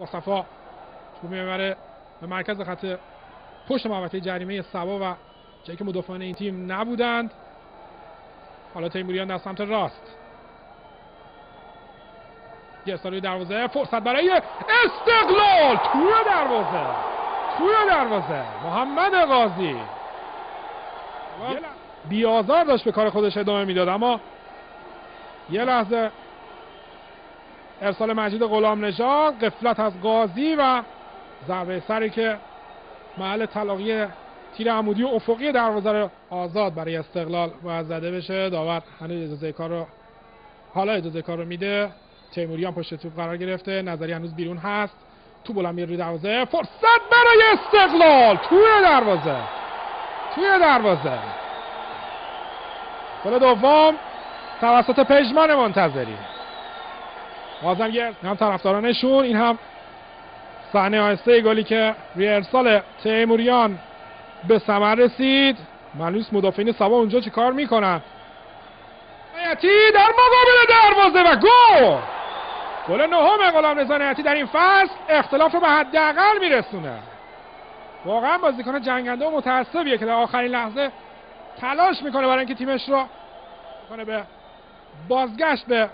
مصطفی توپ می‌بره. به مرکز خط پشت محوطه جریمه سبا و جایی که مدافعان این تیم نبودند. حالا تیموریان در سمت راست. روی دروازه. فرصت برای استقلال. توی دروازه. توی دروازه. محمد غازی. بیازار داشت به کار خودش ادامه می‌داد اما یه لحظه ارسال مجید غلام نژاد قفلت از قاضی و ضربه سری که محل تلاقی تیر عمودی و افقی دروازه رو آزاد برای استقلال باید زده بشه. داور هنوز اجازه کار رو حالا اجازه کار رو میده. تیموریان پشت توپ قرار گرفته. نظری هنوز بیرون هست. تو بلند میره روی دروازه. فرصت برای استقلال! توی دروازه! توی دروازه! گل دوم توسط پژمان منتظری. بازم هم طرفدارانشون. این هم صحنه آهسته گلی که روی ارسال تیموریان به ثمر رسید. ملوس مدافعین سبا اونجا چی کار می‌کنن؟ نیتی در مقابل دروازه و گل! گل نهم غلام رضا نیتی در این فصل اختلاف رو به حداقل میرسونه. واقعا بازیکن جنگنده و متعصبیه که در آخرین لحظه تلاش می‌کنه برای اینکه تیمش رو کنه به بازگشت به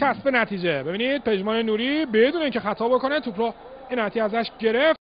کسب نتیجه. ببینید پژمان نوری بدون اینکه خطا بکنه توپ رو این ازش گرفت.